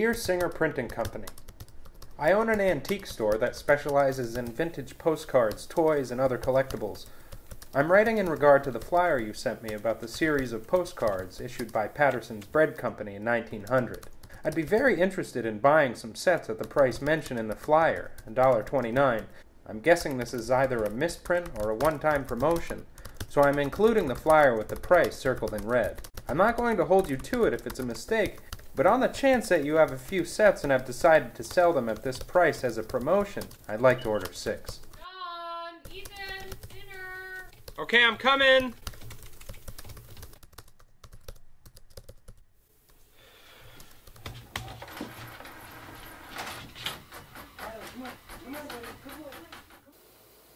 Dear Singer Printing Company, I own an antique store that specializes in vintage postcards, toys, and other collectibles. I'm writing in regard to the flyer you sent me about the series of postcards issued by Patterson's Bread Company in 1900. I'd be very interested in buying some sets at the price mentioned in the flyer, $1.29. I'm guessing this is either a misprint or a one-time promotion, so I'm including the flyer with the price circled in red. I'm not going to hold you to it if it's a mistake, but on the chance that you have a few sets and have decided to sell them at this price as a promotion, I'd like to order six. John, Ethan, dinner. Okay, I'm coming!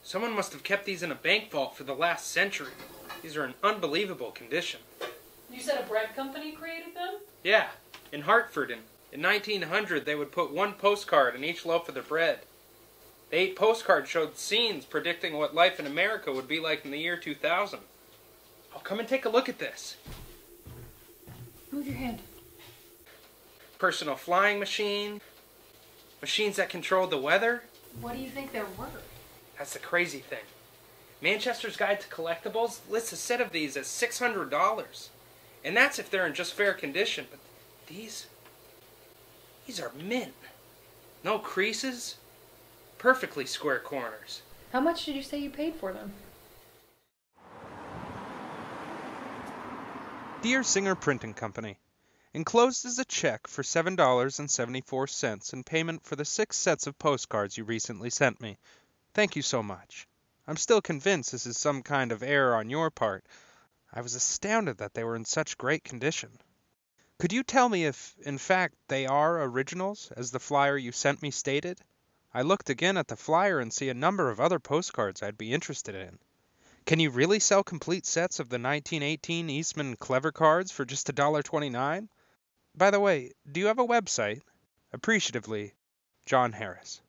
Someone must have kept these in a bank vault for the last century. These are in unbelievable condition. You said a bread company created them? Yeah, in Hartford in, in 1900 they would put one postcard in each loaf of their bread. The eight postcards showed scenes predicting what life in America would be like in the year 2000. Oh, come and take a look at this. Move your hand. Personal flying machine, machines that controlled the weather. What do you think they're worth? That's the crazy thing. Manchester's Guide to Collectibles lists a set of these as $600. And that's if they're in just fair condition. But these, these are mint. No creases, perfectly square corners. How much did you say you paid for them? Dear Singer Printing Company, Enclosed is a check for $7.74 in payment for the six sets of postcards you recently sent me. Thank you so much. I'm still convinced this is some kind of error on your part. I was astounded that they were in such great condition. Could you tell me if, in fact, they are originals, as the flyer you sent me stated? I looked again at the flyer and see a number of other postcards I'd be interested in. Can you really sell complete sets of the 1918 Eastman Clever cards for just $1.29? By the way, do you have a website? Appreciatively, John Harris.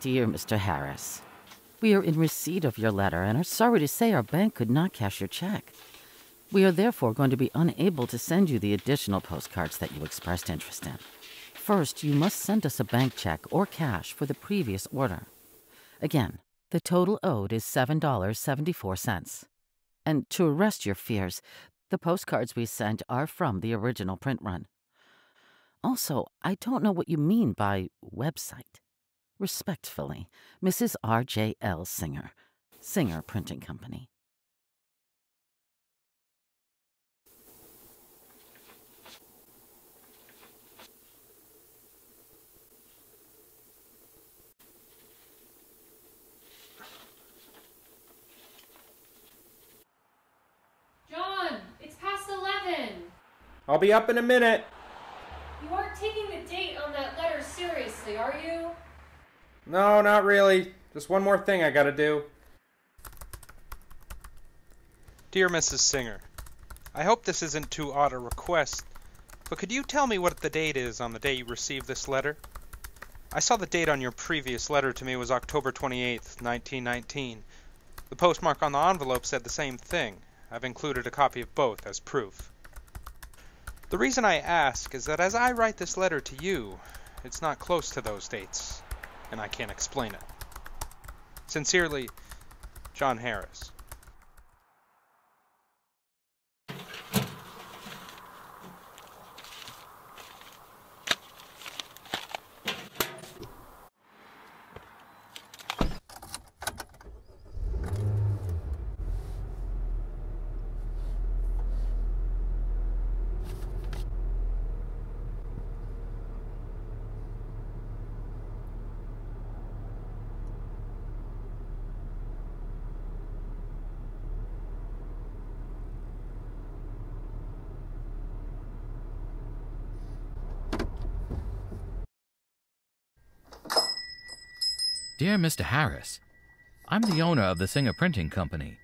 Dear Mr. Harris, we are in receipt of your letter and are sorry to say our bank could not cash your check. We are therefore going to be unable to send you the additional postcards that you expressed interest in. First, you must send us a bank check or cash for the previous order. Again, the total owed is $7.74. And to arrest your fears, the postcards we sent are from the original print run. Also, I don't know what you mean by website. Respectfully, Mrs. R.J.L. Singer, Singer Printing Company. John, it's past 11. I'll be up in a minute. You aren't taking the date on that letter seriously, are you? No, not really. Just one more thing I gotta do. Dear Mrs. Singer, I hope this isn't too odd a request, but could you tell me what the date is on the day you received this letter? I saw the date on your previous letter to me was October 28th, 1919. The postmark on the envelope said the same thing. I've included a copy of both as proof. The reason I ask is that as I write this letter to you, it's not close to those dates, and I can't explain it. Sincerely, John Harris. Dear Mr. Harris, I'm the owner of the Singer Printing Company.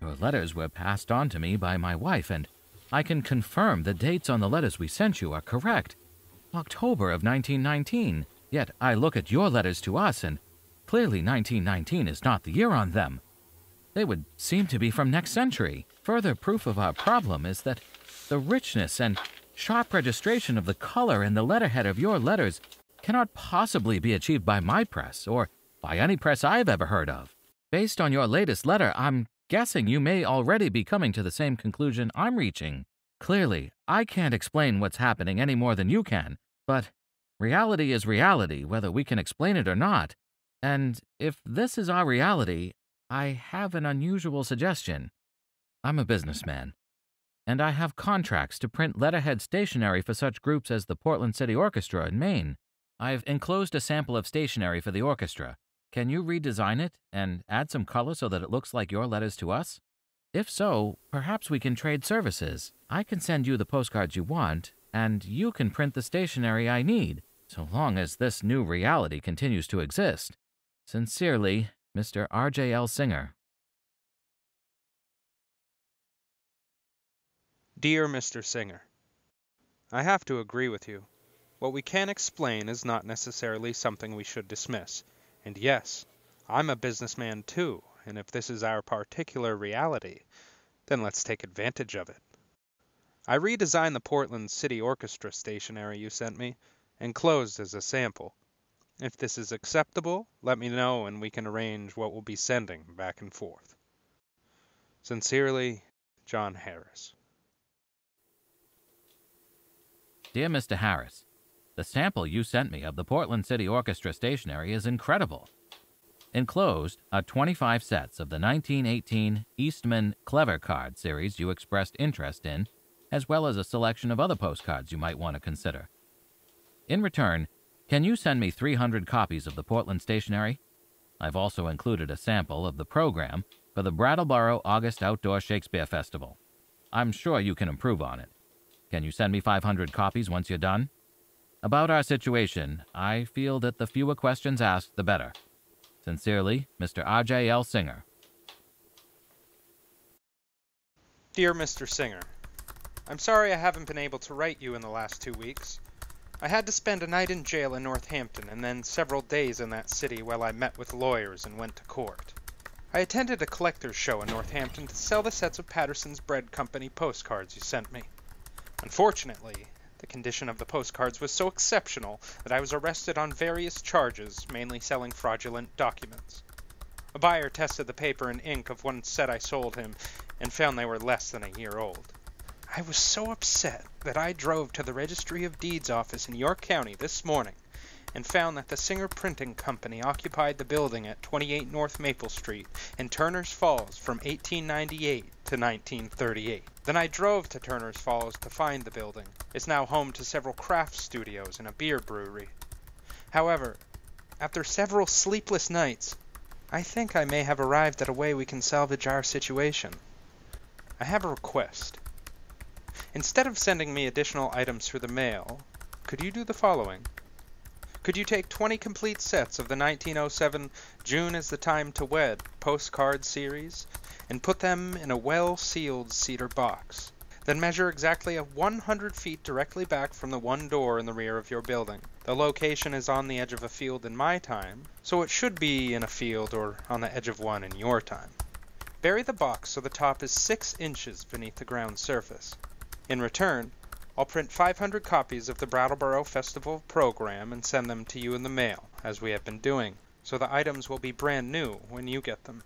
Your letters were passed on to me by my wife, and I can confirm the dates on the letters we sent you are correct. October of 1919. Yet I look at your letters to us, and Clearly, 1919 is not the year on them. They would seem to be from next century. Further proof of our problem is that the richness and sharp registration of the color in the letterhead of your letters cannot possibly be achieved by my press or by any press I've ever heard of. Based on your latest letter, I'm guessing you may already be coming to the same conclusion I'm reaching. Clearly, I can't explain what's happening any more than you can, but reality is reality, whether we can explain it or not. And if this is our reality, I have an unusual suggestion. I'm a businessman, and I have contracts to print letterhead stationery for such groups as the Portland City Orchestra in Maine. I've enclosed a sample of stationery for the orchestra. Can you redesign it and add some color so that it looks like your letters to us? If so, perhaps we can trade services. I can send you the postcards you want, and you can print the stationery I need, so long as this new reality continues to exist. Sincerely, Mr. R.J.L. Singer. Dear Mr. Singer, I have to agree with you. What we can explain is not necessarily something we should dismiss. And yes, I'm a businessman too, and if this is our particular reality, then let's take advantage of it. I redesigned the Portland City Orchestra stationery you sent me, and enclosed as a sample. If this is acceptable, let me know and we can arrange what we'll be sending back and forth. Sincerely, John Harris. Dear Mr. Harris, the sample you sent me of the Portland City Orchestra stationery is incredible. Enclosed are 25 sets of the 1918 Eastman Clever Card series you expressed interest in, as well as a selection of other postcards you might want to consider. In return, can you send me 300 copies of the Portland stationery? I've also included a sample of the program for the Brattleboro August Outdoor Shakespeare Festival. I'm sure you can improve on it. Can you send me 500 copies once you're done? About our situation, I feel that the fewer questions asked, the better. Sincerely, Mr. R.J.L. Singer. Dear Mr. Singer, I'm sorry I haven't been able to write you in the last two weeks. I had to spend a night in jail in Northampton and then several days in that city while I met with lawyers and went to court. I attended a collector's show in Northampton to sell the sets of Patterson's Bread Company postcards you sent me. Unfortunately, condition of the postcards was so exceptional that I was arrested on various charges, mainly selling fraudulent documents. A buyer tested the paper and ink of one set I sold him and found they were less than a year old. I was so upset that I drove to the Registry of Deeds office in York County this morning and found that the Singer Printing Company occupied the building at 28 North Maple Street in Turner's Falls from 1898 to 1938. Then I drove to Turner's Falls to find the building. It's now home to several craft studios and a beer brewery. However, after several sleepless nights, I think I may have arrived at a way we can salvage our situation. I have a request. Instead of sending me additional items through the mail, could you do the following? Could you take 20 complete sets of the 1907 June is the Time to Wed postcard series and put them in a well sealed cedar box? Then measure exactly 100 feet directly back from the one door in the rear of your building. The location is on the edge of a field in my time, so it should be in a field or on the edge of one in your time. Bury the box so the top is 6 inches beneath the ground surface. In return, I'll print 500 copies of the Brattleboro Festival program and send them to you in the mail, as we have been doing, so the items will be brand new when you get them.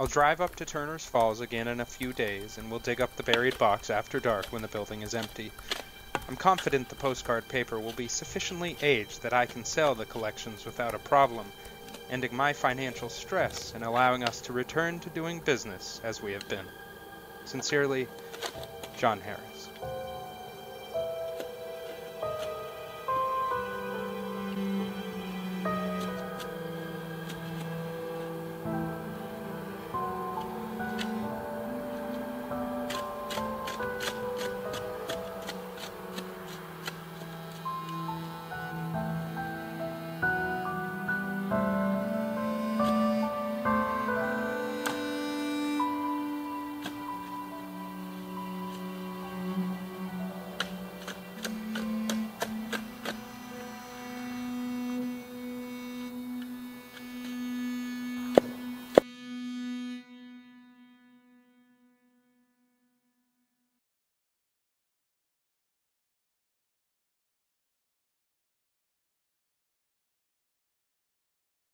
I'll drive up to Turner's Falls again in a few days, and we'll dig up the buried box after dark when the building is empty. I'm confident the postcard paper will be sufficiently aged that I can sell the collections without a problem, ending my financial stress and allowing us to return to doing business as we have been. Sincerely, John Harris.